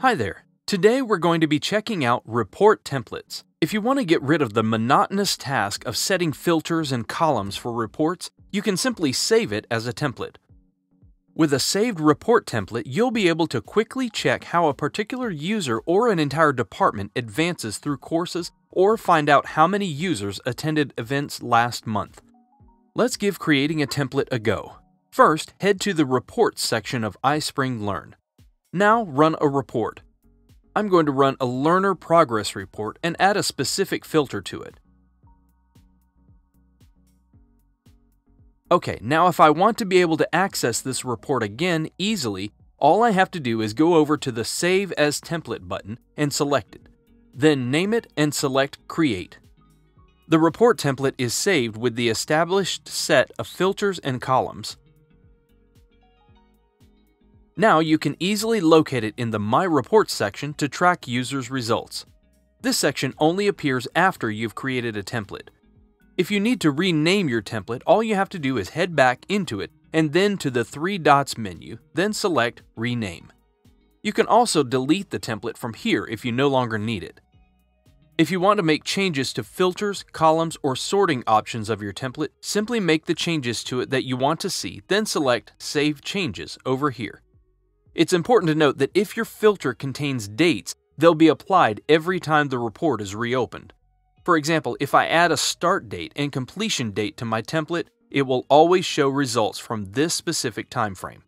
Hi there. Today we're going to be checking out report templates. If you want to get rid of the monotonous task of setting filters and columns for reports, you can simply save it as a template. With a saved report template, you'll be able to quickly check how a particular user or an entire department advances through courses or find out how many users attended events last month. Let's give creating a template a go. First, head to the Reports section of iSpring Learn. Now run a report. I'm going to run a learner progress report and add a specific filter to it. Okay, now if I want to be able to access this report again easily, all I have to do is go over to the Save as Template button and select it. Then name it and select Create. The report template is saved with the established set of filters and columns. Now you can easily locate it in the My Reports section to track users' results. This section only appears after you've created a template. If you need to rename your template, all you have to do is head back into it and then to the three dots menu, then select Rename. You can also delete the template from here if you no longer need it. If you want to make changes to filters, columns, or sorting options of your template, simply make the changes to it that you want to see, then select Save Changes over here. It's important to note that if your filter contains dates, they'll be applied every time the report is reopened. For example, if I add a start date and completion date to my template, it will always show results from this specific time frame.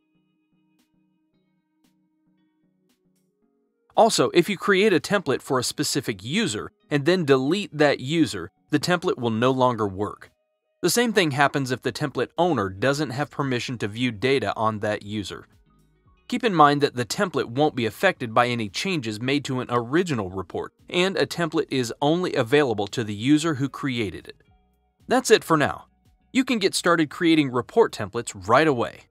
Also, if you create a template for a specific user and then delete that user, the template will no longer work. The same thing happens if the template owner doesn't have permission to view data on that user. Keep in mind that the template won't be affected by any changes made to an original report, and a template is only available to the user who created it. That's it for now. You can get started creating report templates right away.